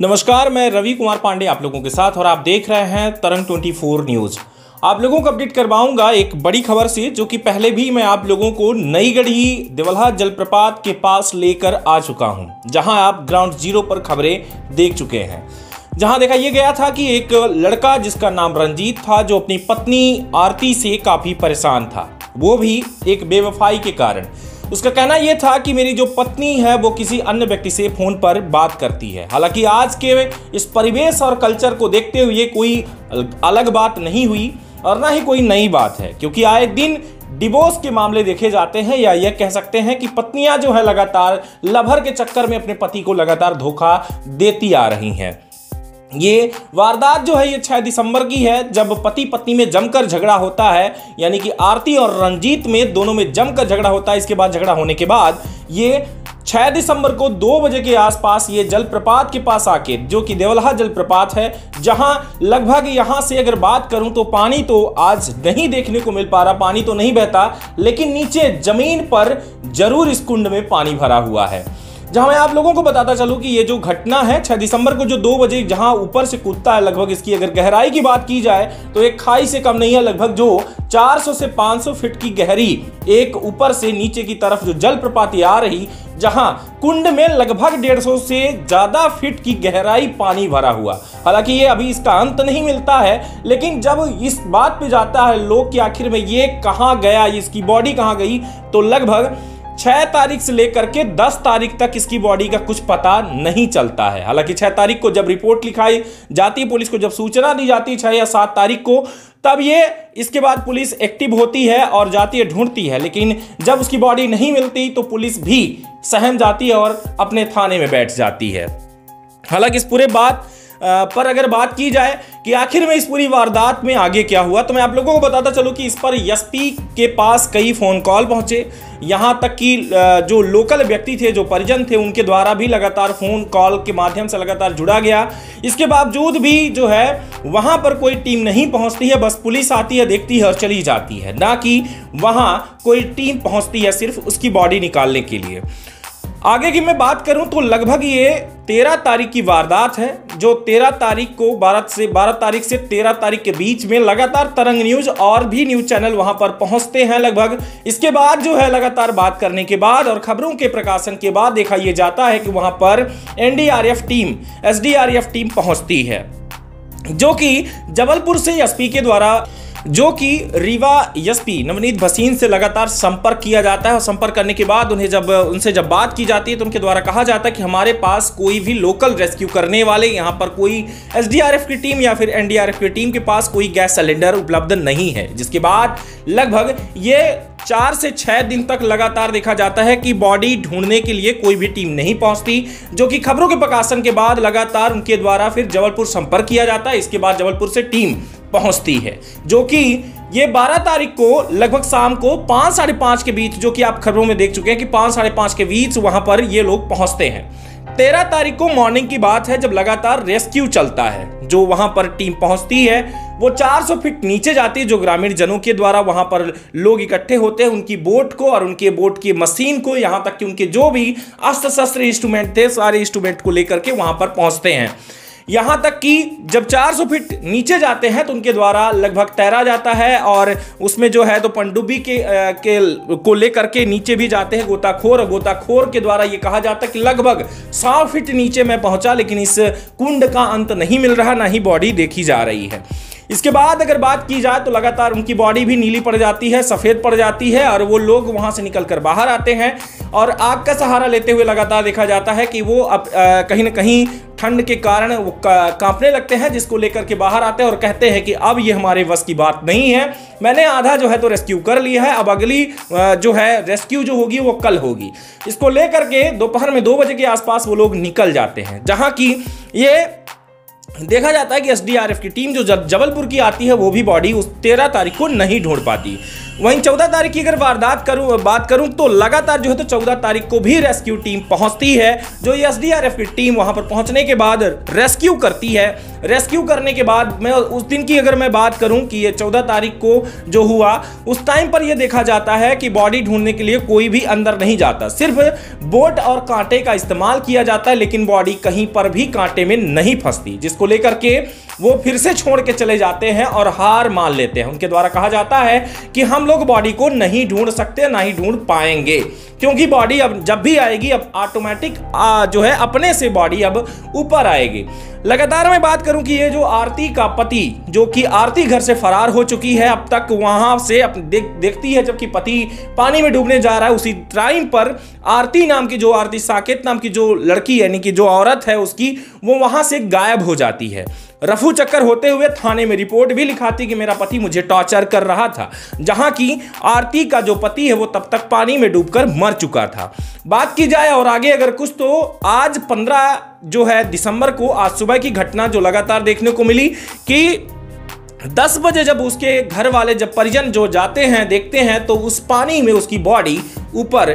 नमस्कार, मैं रवि कुमार पांडे आप लोगों के साथ और आप देख रहे हैं तरंग 24 न्यूज़। आप लोगों को अपडेट करवाऊँगा एक बड़ी खबर से, जो कि पहले भी मैं आप लोगों को नई गढ़ी देवल्हा जलप्रपात के पास लेकर आ चुका हूँ, जहाँ आप ग्राउंड ज़ीरो पर खबरें देख चुके हैं। जहाँ देखा यह गया था कि एक लड़का जिसका नाम रंजीत था, जो अपनी पत्नी आरती से काफ़ी परेशान था, वो भी एक बेवफाई के कारण। उसका कहना यह था कि मेरी जो पत्नी है, वो किसी अन्य व्यक्ति से फ़ोन पर बात करती है। हालाँकि आज के इस परिवेश और कल्चर को देखते हुए कोई अलग बात नहीं हुई और ना ही कोई नई बात है, क्योंकि आए दिन डिवोर्स के मामले देखे जाते हैं या यह कह सकते हैं कि पत्नियाँ जो है लगातार लभर के चक्कर में अपने पति को लगातार धोखा देती आ रही हैं। ये वारदात जो है ये 6 दिसंबर की है, जब पति पत्नी में जमकर झगड़ा होता है, यानी कि आरती और रंजीत में दोनों में जमकर झगड़ा होता है, इसके बाद झगड़ा होने के बाद ये 6 दिसंबर को दो बजे के आसपास ये जलप्रपात के पास आके, जो कि देवलहा जलप्रपात है, जहाँ लगभग यहाँ से अगर बात करूँ तो पानी तो आज नहीं देखने को मिल पा रहा, पानी तो नहीं बहता, लेकिन नीचे ज़मीन पर ज़रूर इस कुंड में पानी भरा हुआ है। जहाँ मैं आप लोगों को बताता चलूँ कि ये जो घटना है 6 दिसंबर को जो दो बजे जहाँ ऊपर से कूदता है, लगभग इसकी अगर गहराई की बात की जाए तो एक खाई से कम नहीं है, लगभग जो 400 से 500 फीट की गहरी एक ऊपर से नीचे की तरफ़ जो जल प्रपाती आ रही, जहाँ कुंड में लगभग 150 से ज़्यादा फीट की गहराई पानी भरा हुआ। हालाँकि ये अभी इसका अंत नहीं मिलता है, लेकिन जब इस बात पे जाता है, लोग कि आखिर में ये कहाँ गया, इसकी बॉडी कहाँ गई तो लगभग छह तारीख से लेकर के दस तारीख तक इसकी बॉडी का कुछ पता नहीं चलता है। हालाँकि छह तारीख को जब रिपोर्ट लिखाई जाती है, पुलिस को जब सूचना दी जाती है छह या सात तारीख को, तब ये इसके बाद पुलिस एक्टिव होती है और जाती है, ढूंढती है। लेकिन जब उसकी बॉडी नहीं मिलती तो पुलिस भी सहम जाती है और अपने थाने में बैठ जाती है। हालाँकि इस पूरे बात पर अगर बात की जाए कि आखिर में इस पूरी वारदात में आगे क्या हुआ तो मैं आप लोगों को बताता चलूँ कि इस पर एसपी के पास कई फ़ोन कॉल पहुँचे। यहाँ तक कि जो लोकल व्यक्ति थे, जो परिजन थे, उनके द्वारा भी लगातार फ़ोन कॉल के माध्यम से लगातार जुड़ा गया। इसके बावजूद भी जो है, वहाँ पर कोई टीम नहीं पहुँचती है, बस पुलिस आती है, देखती है और चली जाती है। ना कि वहाँ कोई टीम पहुँचती है सिर्फ़ उसकी बॉडी निकालने के लिए। आगे की मैं बात करूँ तो लगभग ये तेरह तारीख की वारदात है, जो तेरह तारीख को बारह से, बारह तारीख से तेरह तारीख के बीच में लगातार तरंग न्यूज़ और भी न्यूज़ चैनल वहाँ पर पहुँचते हैं लगभग। इसके बाद जो है लगातार बात करने के बाद और खबरों के प्रकाशन के बाद देखा यह जाता है कि वहाँ पर एनडीआरएफ टीम, एसडीआरएफ टीम पहुँचती है, जो कि जबलपुर से एसपी के द्वारा जो कि रीवा एसपी नवनीत भसीन से लगातार संपर्क किया जाता है और संपर्क करने के बाद उन्हें जब, उनसे जब बात की जाती है तो उनके द्वारा कहा जाता है कि हमारे पास कोई भी लोकल रेस्क्यू करने वाले, यहाँ पर कोई एसडीआरएफ की टीम या फिर एनडीआरएफ की टीम के पास कोई गैस सिलेंडर उपलब्ध नहीं है। जिसके बाद लगभग ये चार से छह दिन तक लगातार देखा जाता है कि बॉडी ढूँढने के लिए कोई भी टीम नहीं पहुँचती, जो कि खबरों के प्रकाशन के बाद लगातार उनके द्वारा फिर जबलपुर संपर्क किया जाता है। इसके बाद जबलपुर से टीम पहुँचती है, जो कि ये 12 तारीख को लगभग शाम को पाँच, साढ़े पाँच के बीच, जो कि आप खबरों में देख चुके हैं कि पाँच, साढ़े पाँच के बीच वहाँ पर ये लोग पहुँचते हैं। तेरह तारीख को मॉर्निंग की बात है, जब लगातार रेस्क्यू चलता है, जो वहाँ पर टीम पहुँचती है, वो 400 फीट नीचे जाती है, जो ग्रामीण जनों के द्वारा वहाँ पर लोग इकट्ठे होते हैं, उनकी बोट को और उनके बोट की मशीन को, यहाँ तक कि उनके जो भी अस्त्र शस्त्र इंस्ट्रूमेंट थे, सारे इंस्ट्रूमेंट को लेकर के वहाँ पर पहुँचते हैं। यहाँ तक कि जब 400 फीट नीचे जाते हैं तो उनके द्वारा लगभग तैरा जाता है और उसमें जो है तो पंडुबी के, के को लेकर के नीचे भी जाते हैं गोताखोर गोताखोर के द्वारा ये कहा जाता है कि लगभग सौ फीट नीचे मैं पहुँचा लेकिन इस कुंड का अंत नहीं मिल रहा ना ही बॉडी देखी जा रही है। इसके बाद अगर बात की जाए तो लगातार उनकी बॉडी भी नीली पड़ जाती है, सफ़ेद पड़ जाती है और वो लोग वहाँ से निकलकर बाहर आते हैं और आग का सहारा लेते हुए लगातार देखा जाता है कि वो अब कहीं ना कहीं ठंड के कारण वो कांपने लगते हैं, जिसको लेकर के बाहर आते हैं और कहते हैं कि अब ये हमारे वश की बात नहीं है। मैंने आधा जो है तो रेस्क्यू कर लिया है, अब अगली जो है रेस्क्यू जो होगी वो कल होगी। इसको लेकर के दोपहर में दो बजे के आसपास वो लोग निकल जाते हैं, जहाँ की ये देखा जाता है कि एसडीआरएफ की टीम जो जबलपुर की आती है, वो भी बॉडी उस तेरह तारीख को नहीं ढूंढ पाती। वहीं चौदह तारीख की अगर वारदात करूँ, बात करूँ तो लगातार जो है तो चौदह तारीख को भी रेस्क्यू टीम पहुँचती है, जो एसडीआरएफ की टीम वहाँ पर पहुँचने के बाद रेस्क्यू करती है। रेस्क्यू करने के बाद मैं उस दिन की अगर मैं बात करूँ कि ये चौदह तारीख को जो हुआ, उस टाइम पर यह देखा जाता है कि बॉडी ढूँढने के लिए कोई भी अंदर नहीं जाता। सिर्फ़ बोट और कांटे का इस्तेमाल किया जाता है, लेकिन बॉडी कहीं पर भी कांटे में नहीं फंसती, जिसको लेकर के वो फिर से छोड़ के चले जाते हैं और हार मान लेते हैं। उनके द्वारा कहा जाता है कि हम लोग बॉडी को नहीं ढूंढ सकते, ना ही ढूंढ पाएँगे। क्योंकि बॉडी अब जब भी आएगी, अब ऑटोमेटिक जो है, अपने से बॉडी अब ऊपर आएगी। लगातार मैं बात करूँ कि ये जो आरती का पति जो कि आरती घर से फरार हो चुकी है अब तक वहाँ से देख, देखती है जबकि पति पानी में डूबने जा रहा है उसी टाइम पर आरती नाम की जो आरती साकेत नाम की जो लड़की यानी कि जो औरत है उसकी वो वहाँ से गायब हो जाती है। रफू चक्कर होते हुए थाने में रिपोर्ट भी लिखाती कि मेरा पति मुझे टॉर्चर कर रहा था जहाँ की आरती का जो पति है वो तब तक पानी में डूबकर मर चुका था। बात की जाए और आगे अगर कुछ तो आज पंद्रह जो है दिसंबर को आज सुबह की घटना जो लगातार देखने को मिली कि दस बजे जब उसके घर वाले जब परिजन जो जाते हैं, देखते हैं तो उस पानी में उसकी बॉडी ऊपर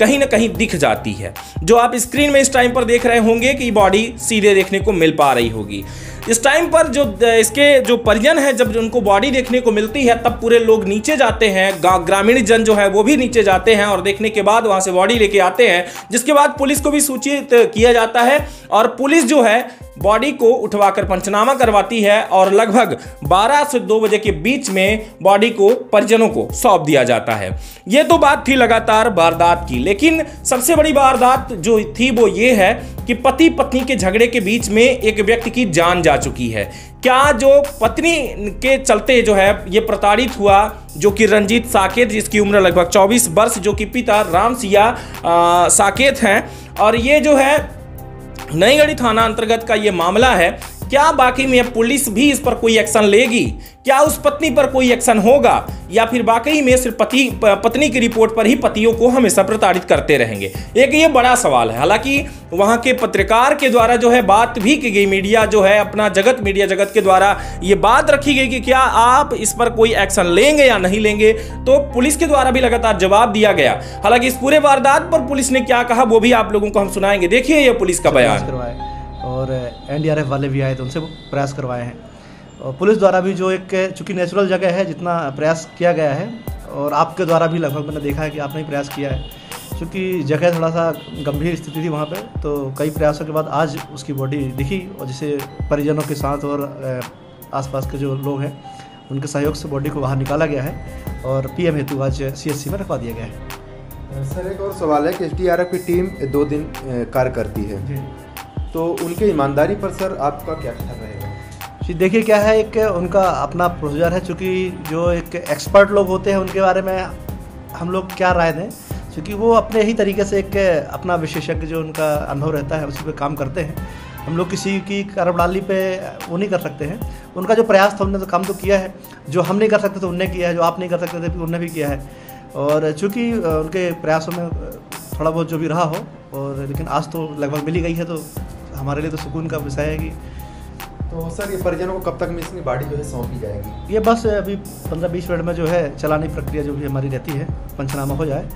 कहीं ना कहीं दिख जाती है। जो आप स्क्रीन में इस टाइम पर देख रहे होंगे कि बॉडी सीधे देखने को मिल पा रही होगी। इस टाइम पर जो, इसके जो परिजन है, जब उनको बॉडी देखने को मिलती है, तब पूरे लोग नीचे जाते हैं। ग्रामीण जन जो है, वो भी नीचे जाते हैं और देखने के बाद वहाँ से बॉडी लेके आते हैं, जिसके बाद पुलिस को भी सूचित किया जाता है और पुलिस जो है बॉडी को उठवाकर पंचनामा करवाती है और लगभग 12 से 2 बजे के बीच में बॉडी को परिजनों को सौंप दिया जाता है। ये तो बात थी लगातार वारदात की, लेकिन सबसे बड़ी वारदात जो थी वो ये है कि पति पत्नी के झगड़े के बीच में एक व्यक्ति की जान जा चुकी है। क्या जो पत्नी के चलते जो है ये प्रताड़ित हुआ, जो कि रंजीत साकेत, जिसकी उम्र लगभग 24 वर्ष, जो कि पिता राम सिया साकेत हैं, और ये जो है नईगढ़ी थाना अंतर्गत का ये मामला है क्या बाकी में पुलिस भी इस पर कोई एक्शन लेगी? क्या उस पत्नी पर कोई एक्शन होगा? या फिर वाकई में सिर्फ़ पति पत्नी की रिपोर्ट पर ही पतियों को हमेशा प्रताड़ित करते रहेंगे? एक ये बड़ा सवाल है। हालाँकि वहाँ के पत्रकार के द्वारा जो है बात भी की गई मीडिया जो है अपना जगत मीडिया जगत के द्वारा ये बात रखी गई कि क्या आप इस पर कोई एक्शन लेंगे या नहीं लेंगे तो पुलिस के द्वारा भी लगातार जवाब दिया गया। हालाँकि इस पूरे वारदात पर पुलिस ने क्या कहा वो भी आप लोगों को हम सुनाएँगे। देखिए ये पुलिस का बयान। और एनडीआरएफ वाले भी आए थे उनसे प्रयास करवाए हैं। और पुलिस द्वारा भी जो एक चूँकि नेचुरल जगह है जितना प्रयास किया गया है और आपके द्वारा भी लगभग मैंने देखा है कि आपने ही प्रयास किया है क्योंकि जगह थोड़ा सा गंभीर स्थिति थी वहाँ पे तो कई प्रयासों के बाद आज उसकी बॉडी दिखी और जिसे परिजनों के साथ और आसपास के जो लोग हैं उनके सहयोग से बॉडी को बाहर निकाला गया है और पीएम हेतु आज सीएससी में रखवा दिया गया है। सर एक और सवाल है कि एस की टीम दो दिन कार्य करती है। तो उनके ईमानदारी पर सर आपका क्या ख्याल रहेगा? जी, देखिए, क्या है, एक उनका अपना प्रोसीजर है, चूँकि जो एक एक्सपर्ट लोग होते हैं, उनके बारे में हम लोग क्या राय दें? क्योंकि वो अपने ही तरीके से एक अपना विशेषज्ञ जो उनका अनुभव रहता है, उसी पे काम करते हैं। हम लोग किसी की कार्यप्रणाली पे वो नहीं कर सकते हैं। उनका जो प्रयास था उन्होंने तो काम तो किया है। जो हम नहीं कर सकते तो उनने किया है। जो आप नहीं कर सकते थे उनने भी किया है। और चूँकि उनके प्रयासों में थोड़ा बहुत जो भी रहा हो, और लेकिन आज तो लगभग मिली गई है तो हमारे लिए तो सुकून का विषय है कि तो सर ये परिजनों को कब तक मिसनी बाड़ी जो है सौंपी जाएगी? ये बस अभी पंद्रह बीस मिनट में जो है चलानी प्रक्रिया जो भी हमारी रहती है पंचनामा हो जाए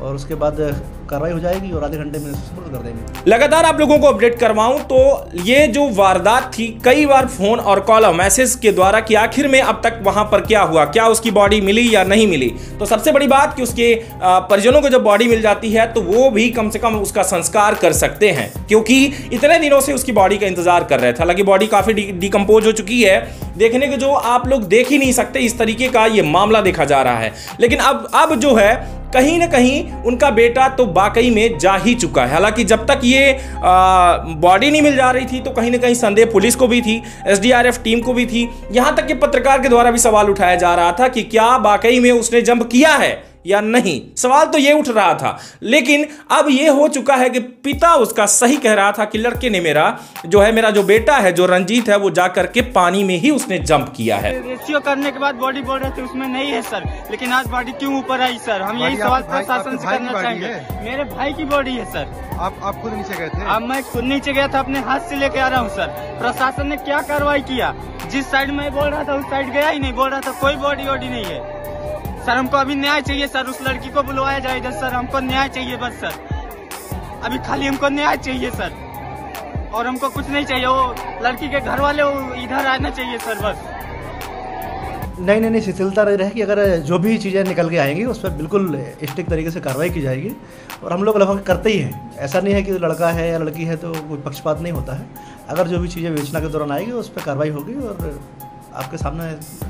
और उसके बाद कार्रवाई हो जाएगी और आधे घंटे में सुपुर्द कर देंगे। लगातार आप लोगों को अपडेट करवाऊं तो ये जो वारदात थी, कई बार फ़ोन और कॉल और मैसेज के द्वारा कि आखिर में अब तक वहाँ पर क्या हुआ, क्या उसकी बॉडी मिली या नहीं मिली। तो सबसे बड़ी बात कि उसके परिजनों को जब बॉडी मिल जाती है तो वो भी कम से कम उसका संस्कार कर सकते हैं, क्योंकि इतने दिनों से उसकी बॉडी का इंतज़ार कर रहे थे। हालाँकि बॉडी काफ़ी डिकम्पोज हो चुकी है, देखने के जो आप लोग देख ही नहीं सकते, इस तरीके का ये मामला देखा जा रहा है। लेकिन अब अब जो है कहीं ना कहीं उनका बेटा तो वाकई में जा ही चुका है। हालाँकि जब तक ये बॉडी नहीं मिल जा रही थी तो कहीं ना कहीं संदेह पुलिस को भी थी एसडीआरएफ टीम को भी थी। यहाँ तक कि पत्रकार के द्वारा भी सवाल उठाया जा रहा था कि क्या वाकई में उसने जंप किया है? या नहीं? सवाल तो ये उठ रहा था। लेकिन अब ये हो चुका है कि पिता उसका सही कह रहा था कि लड़के ने मेरा जो है मेरा जो बेटा है जो रंजीत है वो जा करके पानी में ही उसने जंप किया है। रेस्क्यू करने के बाद बॉडी बोल रहे थे उसमें नहीं है सर। लेकिन आज बॉडी क्यों ऊपर आई सर? हम यही सवाल प्रशासन से करना चाहेंगे। मेरे भाई की बॉडी है सर। आप आप खुद नीचे गए थे। अब मैं खुद नीचे गया था अपने हाथ से लेके आ रहा हूँ सर। प्रशासन ने क्या कार्रवाई किया? जिस साइड में बोल रहा था उस साइड गया ही नहीं। बोल रहा था कोई बॉडी वॉडी नहीं है। सर, हमको अभी न्याय चाहिए सर, उस लड़की को बुलवाया जाए इधर, सर, हमको न्याय चाहिए बस, सर। अभी खाली हमको न्याय चाहिए, सर। और हमको कुछ नहीं चाहिए, वो लड़की के घर वाले इधर आना चाहिए, सर, बस। नहीं नहीं नहीं, शिथिलता रहेगी। अगर जो भी चीज़ें निकल के आएँगी, उस पर बिल्कुल स्ट्रिक्ट तरीके से कार्रवाई की जाएगी। और हम लोग लगभग करते ही हैं। ऐसा नहीं है कि लड़का है या लड़की है तो कोई पक्षपात नहीं होता है। अगर जो भी चीज़ें विवेचना के दौरान आएगी, उस पर कार्रवाई होगी और आपके सामने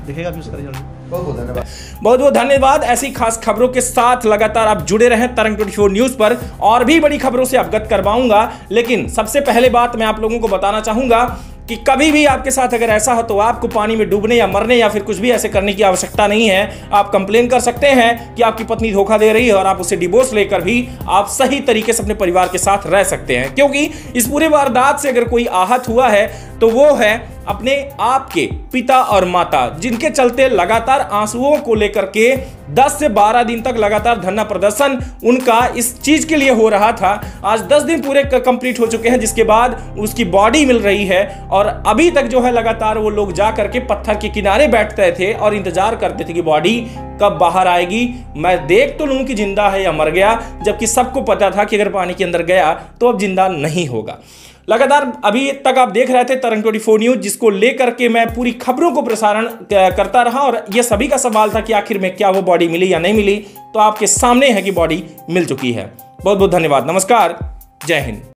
दिखेगा भी उसका रिज़ल्ट बहुत बहुत धन्यवाद। बहुत बहुत धन्यवाद। ऐसी खास खबरों के साथ लगातार आप जुड़े रहें तरंग 24 न्यूज़ पर। और भी बड़ी खबरों से अवगत करवाऊँगा। लेकिन सबसे पहले बात मैं आप लोगों को बताना चाहूँगा कि कभी भी आपके साथ अगर ऐसा हो तो आपको पानी में डूबने या मरने या फिर कुछ भी ऐसे करने की आवश्यकता नहीं है। आप कंप्लेन कर सकते हैं कि आपकी पत्नी धोखा दे रही है और आप उसे डिवोर्स लेकर भी आप सही तरीके से अपने परिवार के साथ रह सकते हैं। क्योंकि इस पूरे वारदात से अगर कोई आहत हुआ है तो वो है अपने आप के पिता और माता, जिनके चलते लगातार आंसुओं को लेकर के 10 से 12 दिन तक लगातार धरना प्रदर्शन उनका इस चीज़ के लिए हो रहा था। आज 10 दिन पूरे कंप्लीट हो चुके हैं, जिसके बाद उसकी बॉडी मिल रही है और अभी तक जो है लगातार वो लोग जा करके पत्थर के किनारे बैठते थे और इंतज़ार करते थे कि बॉडी कब बाहर आएगी। मैं देख तो लूँ कि ज़िंदा है या मर गया, जबकि सबको पता था कि अगर पानी के अंदर गया तो अब ज़िंदा नहीं होगा। लगातार अभी तक आप देख रहे थे तरंग 24 न्यूज़, जिसको लेकर के मैं पूरी खबरों को प्रसारण करता रहा और यह सभी का सवाल था कि आखिर में क्या वो बॉडी मिली या नहीं मिली तो आपके सामने है कि बॉडी मिल चुकी है। बहुत बहुत धन्यवाद। नमस्कार। जय हिंद।